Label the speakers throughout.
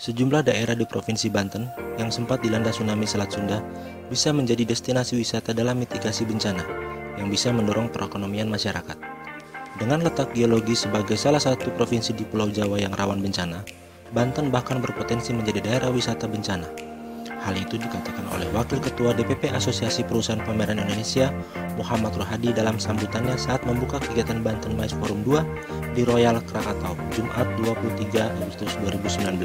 Speaker 1: Sejumlah daerah di Provinsi Banten yang sempat dilanda tsunami Selat Sunda bisa menjadi destinasi wisata dalam mitigasi bencana yang bisa mendorong perekonomian masyarakat. Dengan letak geologi sebagai salah satu provinsi di Pulau Jawa yang rawan bencana, Banten bahkan berpotensi menjadi daerah wisata bencana. Hal itu dikatakan oleh Wakil Ketua DPP Asosiasi Perusahaan Pameran Indonesia, Muhammad Rohadi dalam sambutannya saat membuka kegiatan Banten Mais Forum 2 di Royal Krakatau, Jumat 23 Agustus 2019.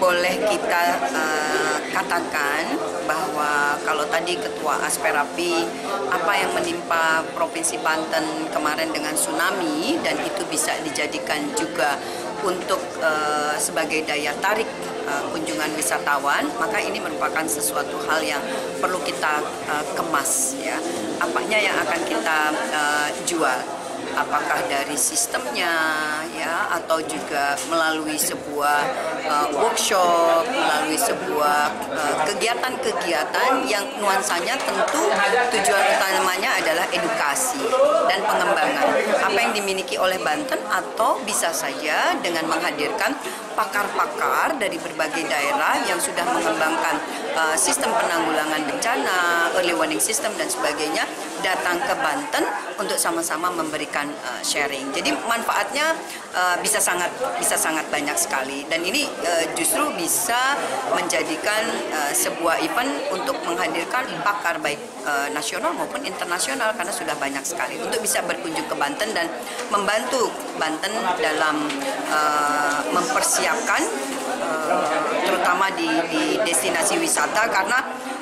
Speaker 2: Boleh kita eh, katakan bahwa kalau tadi Ketua Asperapi apa yang menimpa Provinsi Banten kemarin dengan tsunami dan itu bisa dijadikan juga untuk eh, sebagai daya tarik eh, kunjungan wisatawan, maka ini merupakan sesuatu hal yang perlu kita eh, kemas ya. Apanya yang akan kita eh, jual? Apakah dari sistemnya ya atau juga melalui sebuah uh, workshop melalui sebuah uh, kegiatan-kegiatan yang nuansanya tentu tujuan utamanya adalah edukasi dan pengembangan. Apa yang dimiliki oleh Banten atau bisa saja dengan menghadirkan pakar-pakar dari berbagai daerah yang sudah mengembangkan uh, sistem penanggulangan bencana, early warning system dan sebagainya datang ke Banten untuk sama-sama memberikan uh, sharing. Jadi manfaatnya uh, bisa sangat bisa sangat banyak sekali dan ini uh, justru bisa menjadikan uh, sebuah event untuk menghadirkan pakar baik uh, nasional maupun internasional karena sudah banyak sekali. Untuk bisa berkunjung ke Banten dan membantu Banten dalam uh, mempersiapkan uh, terutama di, di destinasi wisata karena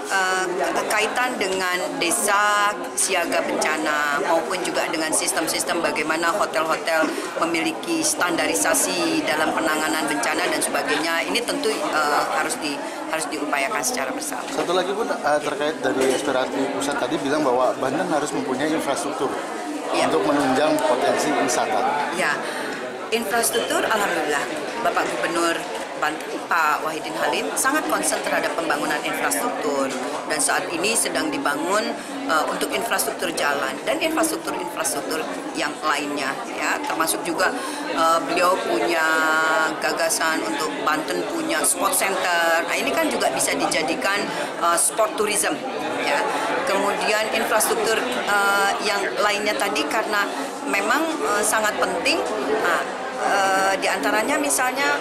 Speaker 2: uh, kaitan dengan desa siaga bencana maupun juga dengan sistem-sistem bagaimana hotel-hotel memiliki standarisasi dalam penanganan bencana dan sebagainya ini tentu uh, harus di harus diupayakan secara bersama.
Speaker 3: Satu lagi pun uh, terkait dari aspirasi pusat tadi bilang bahwa Banten harus mempunyai infrastruktur
Speaker 2: Ya.
Speaker 3: untuk menunjang potensi wisata.
Speaker 2: Ya, infrastruktur alhamdulillah Bapak Gubernur Banten Pak Wahidin Halim sangat concern terhadap pembangunan infrastruktur dan saat ini sedang dibangun uh, untuk infrastruktur jalan dan infrastruktur-infrastruktur yang lainnya ya termasuk juga uh, beliau punya gagasan untuk Banten punya sport center. Nah, ini kan juga bisa dijadikan uh, sport tourism ya. Kemudian infrastruktur uh, yang lainnya tadi karena memang uh, sangat penting nah, uh, di antaranya misalnya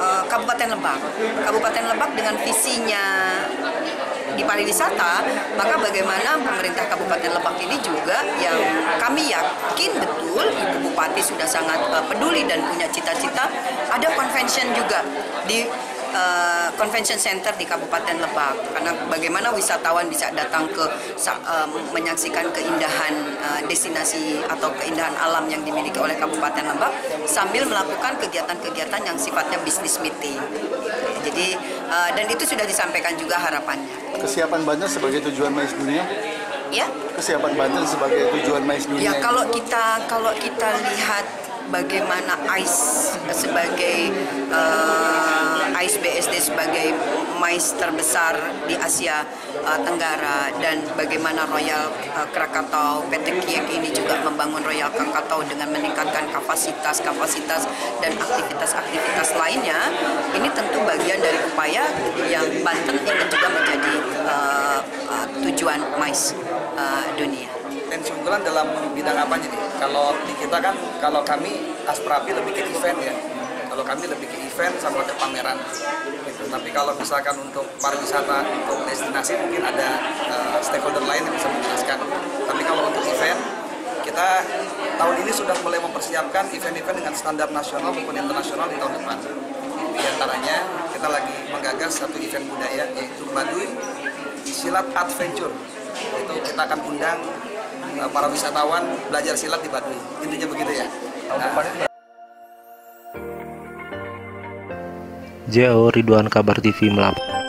Speaker 2: uh, Kabupaten Lebak. Kabupaten Lebak dengan visinya di pariwisata, maka bagaimana pemerintah Kabupaten Lebak ini juga yang kami yakin betul Ibu Bupati sudah sangat uh, peduli dan punya cita-cita ada convention juga di uh, convention center di Kabupaten Lebak karena bagaimana wisatawan bisa datang ke uh, menyaksikan keindahan uh, destinasi atau keindahan alam yang dimiliki oleh Kabupaten Lebak sambil melakukan kegiatan-kegiatan yang sifatnya bisnis meeting. Jadi uh, dan itu sudah disampaikan juga harapannya.
Speaker 3: Kesiapan Banten sebagai tujuan mais dunia
Speaker 2: ya
Speaker 3: Kesiapan Banten sebagai tujuan mais dunia.
Speaker 2: Ya kalau kita kalau kita lihat bagaimana AIS sebagai uh, AIS BSD sebagai mais terbesar di Asia uh, Tenggara dan bagaimana Royal uh, Krakatau PT Kiek ini juga membangun Royal Krakatau dengan meningkatkan kapasitas kapasitas dan aktivitas-aktivitas lainnya ini tentu bagian dari upaya yang Banten ingin juga menjadi uh, uh, tujuan mais uh, dunia.
Speaker 4: Potensi unggulan dalam bidang apa nih? Kalau di kita kan, kalau kami Asprapi lebih ke event ya. Kalau kami lebih ke event sama ke pameran. Gitu. Tapi kalau misalkan untuk pariwisata, untuk destinasi mungkin ada uh, stakeholder lain yang bisa menjelaskan. Tapi kalau untuk event, kita tahun ini sudah mulai mempersiapkan event-event dengan standar nasional maupun internasional di tahun depan. Di antaranya kita lagi menggagas satu event budaya yaitu Baduy Silat Adventure. Itu kita akan undang para wisatawan belajar silat di Baduy. Intinya begitu ya. Nah,
Speaker 1: JO Ridwan Kabar TV melapor.